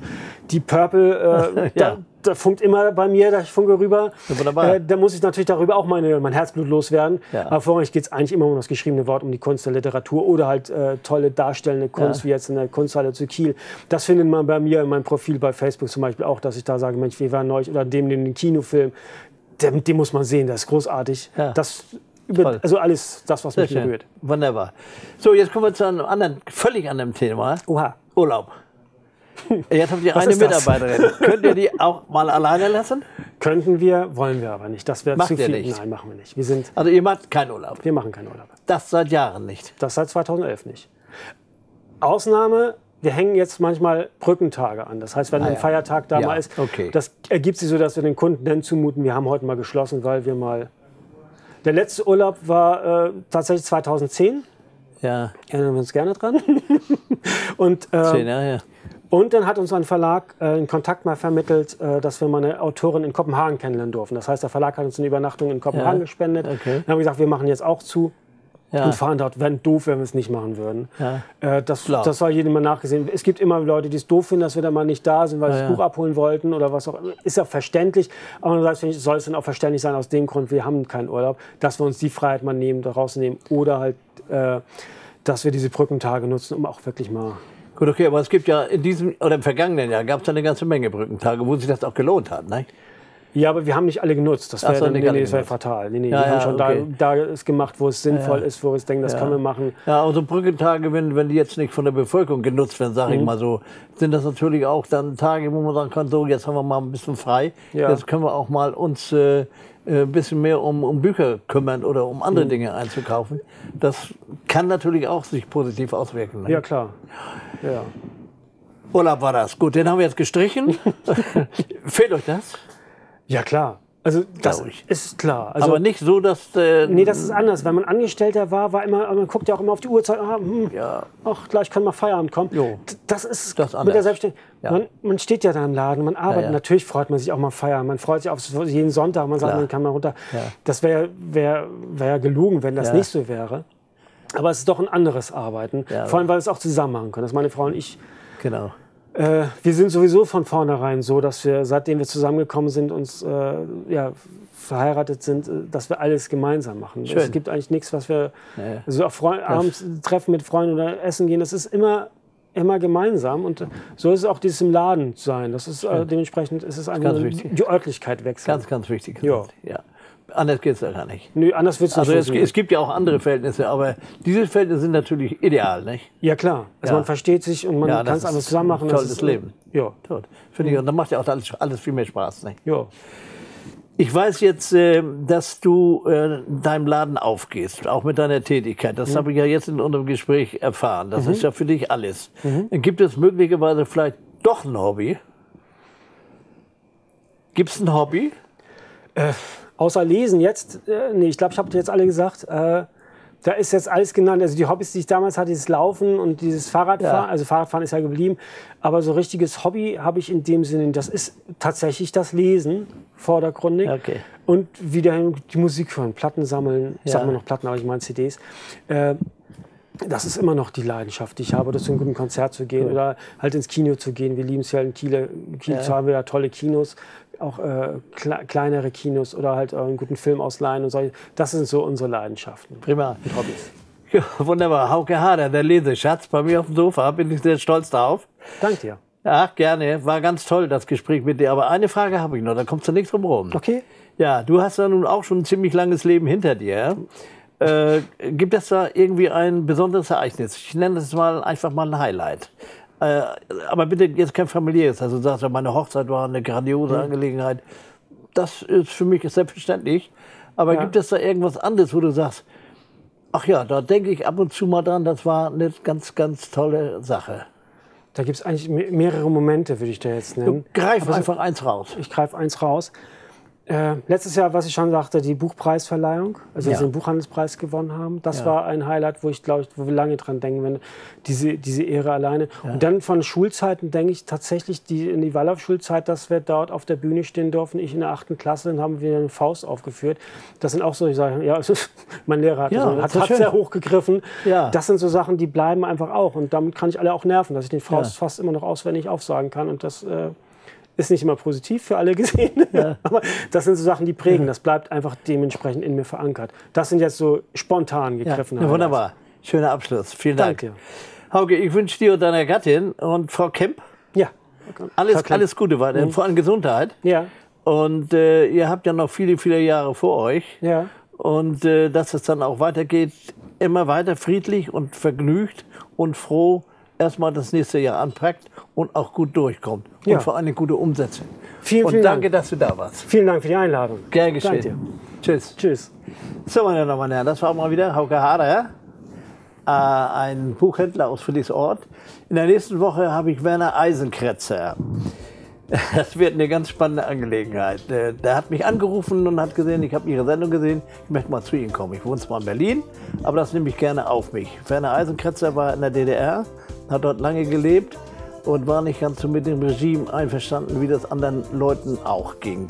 Deep Purple, äh, Ja. da, da funkt immer bei mir, da ich funke rüber. Ja, wunderbar. Äh, da muss ich natürlich darüber auch meine, mein Herzblut loswerden. Ja. Aber vorrangig geht es eigentlich immer um das geschriebene Wort, um die Kunst der Literatur oder halt äh, tolle darstellende Kunst, Ja. wie jetzt in der Kunsthalle zu Kiel. Das findet man bei mir in meinem Profil bei Facebook zum Beispiel auch, dass ich da sage, Mensch, wir waren neulich, oder dem, den Kinofilm, den, den muss man sehen, der ist großartig. Ja. Das über, also alles, das, was Sehr mich schön. berührt. Wunderbar. So, jetzt kommen wir zu einem anderen, völlig anderen Thema. Oha. Urlaub. Jetzt habt ihr Was eine? Mitarbeiterin. Könnt ihr die auch mal alleine lassen? Könnten wir, wollen wir aber nicht. Das wäre zu viel. nicht? Nein, machen wir nicht. Wir, sind, Also ihr macht keinen Urlaub. wir machen keinen Urlaub. Das seit Jahren nicht. Das seit 2011 nicht. Ausnahme, wir hängen jetzt manchmal Brückentage an. Das heißt, wenn Ah ein ja. Feiertag da Ja, mal ist, okay. das ergibt sich so, dass wir den Kunden dann zumuten, wir haben heute mal geschlossen, weil wir mal... Der letzte Urlaub war äh, tatsächlich 2010. Ja, Erinnern wir uns gerne dran. und, äh, zehn Jahre her. Und dann hat uns ein Verlag äh, einen Kontakt mal vermittelt, äh, dass wir mal eine Autorin in Kopenhagen kennenlernen durften. Das heißt, der Verlag hat uns eine Übernachtung in Kopenhagen Ja, gespendet. okay. Dann haben wir gesagt, wir machen jetzt auch zu Ja. und fahren dort. Wären doof, wenn wir es nicht machen würden. Ja. Äh, das, Klar. das soll jedem mal nachgesehen. Es gibt immer Leute, die es doof finden, dass wir da mal nicht da sind, weil sie Ja, das ja. Buch abholen wollten oder was auch immer. Ist ja verständlich. Aber andererseits soll es dann auch verständlich sein aus dem Grund, wir haben keinen Urlaub, dass wir uns die Freiheit mal nehmen, da rausnehmen oder halt, äh, dass wir diese Brückentage nutzen, um auch wirklich mal Gut, okay, aber es gibt ja in diesem oder im vergangenen Jahr gab es eine ganze Menge Brückentage, wo sich das auch gelohnt hat. Ne? Ja, aber wir haben nicht alle genutzt. Das wäre so, nee, nee, wär fatal. Nee, nee, Ja, wir haben schon okay. da, da es gemacht, wo es sinnvoll ist, wo wir denken, das können wir machen. Ja, also Brückentage, wenn, wenn die jetzt nicht von der Bevölkerung genutzt werden, sage ich Mhm. mal so, sind das natürlich auch dann Tage, wo man sagen kann, so, jetzt haben wir mal ein bisschen frei. Jetzt können wir auch mal uns äh, äh, ein bisschen mehr um, um Bücher kümmern oder um Mhm. andere Dinge einzukaufen. Das kann natürlich auch sich positiv auswirken. Ne? Ja, klar. Ja. Urlaub war das. Gut, den haben wir jetzt gestrichen. Fehlt euch das? Ja, klar. Also das ist klar. Also, Aber nicht so, dass... Äh, nee, das ist anders. Wenn man Angestellter war, war immer, man guckt ja auch immer auf die Uhrzeit. Ah, hm, Ja. ach, gleich kann mal Feierabend kommen. Jo. Das ist, Das mit anders. der Selbstständigkeit. Ja. Man, man steht ja da im Laden, man arbeitet. ja. Natürlich freut man sich auch mal feiern. Man freut sich auf jeden Sonntag. Man sagt, Klar. man kann mal runter. Das wäre wär, wär ja gelogen, wenn das nicht so wäre. Aber es ist doch ein anderes Arbeiten. Vor allem, weil wir es auch zusammen machen können. Das meine Frau und ich. Genau. Äh, wir sind sowieso von vornherein so, dass wir, seitdem wir zusammengekommen sind, uns äh, ja, verheiratet sind, äh, dass wir alles gemeinsam machen. Schön. Es gibt eigentlich nichts, was wir Ja, ja. also auch Freu abends treffen mit Freunden oder essen gehen. Das ist immer immer gemeinsam und äh, so ist es auch dieses im Laden sein. Das ist äh, dementsprechend ist es wichtig. die Örtlichkeit wechseln. Ganz, ganz wichtig. Ja. ja. Anders geht es ja gar nicht. Nö, anders wird es nicht Also es, es gibt ja auch andere Verhältnisse, aber diese Verhältnisse sind natürlich ideal, nicht? Ja klar, also Ja. man versteht sich und man Ja, kann es ist zusammen machen. tolles ist, Leben. Ja, Tot. Finde ich, und dann macht ja auch alles, alles viel mehr Spaß, nicht? ja. Ich weiß jetzt, äh, dass du äh, deinem Laden aufgehst, auch mit deiner Tätigkeit. Das habe ich ja jetzt in unserem Gespräch erfahren. Das ist ja für dich alles. Gibt es möglicherweise vielleicht doch ein Hobby? Gibt es ein Hobby? Außer Lesen jetzt, äh, nee, ich glaube, ich habe jetzt alle gesagt. Äh, da ist jetzt alles genannt. Also die Hobbys, die ich damals hatte, dieses Laufen und dieses Fahrradfahren. Ja. Also Fahrradfahren ist ja geblieben. Aber so richtiges Hobby habe ich in dem Sinne, das ist tatsächlich das Lesen vordergründig. Okay. Und wieder die Musik hören, Platten sammeln. Ich Ja. sage immer noch Platten, aber ich meine CDs. Äh, das ist immer noch die Leidenschaft, die ich habe, oder zu einem guten Konzert zu gehen oder halt ins Kino zu gehen. Wir lieben es ja in Kiel. Kiel Ja. haben wir ja tolle Kinos, auch äh, kle kleinere Kinos oder halt äh, einen guten Film ausleihen und solche. Das sind so unsere Leidenschaften Prima. und Hobbys. Ja, wunderbar. Hauke Hader, der Leseschatz, bei mir auf dem Sofa. Bin ich sehr stolz drauf. Danke dir. Ja, gerne. War ganz toll, das Gespräch mit dir. Aber eine Frage habe ich noch, da kommst du nicht drum rum. Okay. Ja, du hast ja nun auch schon ein ziemlich langes Leben hinter dir. Äh, gibt es da irgendwie ein besonderes Ereignis? Ich nenne es mal einfach mal ein Highlight. Äh, aber bitte jetzt kein familiäres. Also du sagst ja, meine Hochzeit war eine grandiose Angelegenheit. Das ist für mich selbstverständlich. Aber Ja. gibt es da irgendwas anderes, wo du sagst, ach ja, da denke ich ab und zu mal dran, das war eine ganz, ganz tolle Sache. Da gibt es eigentlich me- mehrere Momente, würde ich da jetzt nennen. Greif Aber so- einfach eins raus. Ich greife eins raus. Äh, letztes Jahr, was ich schon sagte, die Buchpreisverleihung, also Ja. dass wir den Buchhandelspreis gewonnen haben. Das Ja. war ein Highlight, wo ich glaube, ich, wo wir lange dran denken, wenn diese, diese Ehre alleine. Und dann von Schulzeiten denke ich tatsächlich die, in die Waldorf-Schulzeit, dass wir dort auf der Bühne stehen durften. Ich in der achten Klasse, dann haben wir eine Faust aufgeführt. Das sind auch solche Sachen, ja, mein Lehrer hat, Ja, so, hat, sehr hochgegriffen. Ja. Das sind so Sachen, die bleiben einfach auch. Und damit kann ich alle auch nerven, dass ich den Faust Ja. fast immer noch auswendig aufsagen kann. Und das äh, ist nicht immer positiv für alle gesehen. Aber das sind so Sachen, die prägen. Das bleibt einfach dementsprechend in mir verankert. Das sind jetzt so spontan Ja, gegriffene ja, wunderbar. Schöner Abschluss. Vielen Dank. Danke. Hauke, ich wünsche dir und deiner Gattin und Frau Kemp Ja. alles, Kemp. alles Gute weiterhin, vor allem Gesundheit. Ja. Und äh, ihr habt ja noch viele, viele Jahre vor euch. Ja. Und äh, dass es dann auch weitergeht, immer weiter friedlich und vergnügt und froh erstmal das nächste Jahr anpackt und auch gut durchkommt. Und Ja. vor allem gute Umsätze. Vielen, und vielen danke, Dank. dass du da warst. Vielen Dank für die Einladung. Gern geschehen. Tschüss. Tschüss. So, meine Damen und Herren, das war mal wieder Hauke Hader, äh, ein Buchhändler aus Friedrichsort. In der nächsten Woche habe ich Werner Eisenkretzer. Das wird eine ganz spannende Angelegenheit. Der hat mich angerufen und hat gesehen, ich habe Ihre Sendung gesehen, ich möchte mal zu Ihnen kommen. Ich wohne zwar in Berlin, aber das nehme ich gerne auf mich. Werner Eisenkretzer war in der DDR, hat dort lange gelebt und war nicht ganz so mit dem Regime einverstanden, wie das anderen Leuten auch ging.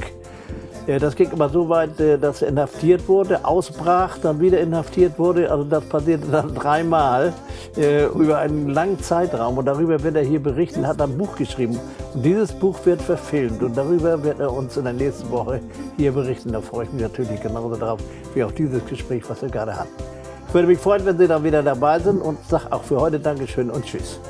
Das ging aber so weit, äh, dass er inhaftiert wurde, ausbrach, dann wieder inhaftiert wurde. Also das passierte dann dreimal äh, über einen langen Zeitraum. Und darüber wird er hier berichten, hat ein Buch geschrieben. Und dieses Buch wird verfilmt und darüber wird er uns in der nächsten Woche hier berichten. Da freue ich mich natürlich genauso drauf, wie auch dieses Gespräch, was wir gerade hatten. Ich würde mich freuen, wenn Sie dann wieder dabei sind und sage auch für heute Dankeschön und Tschüss.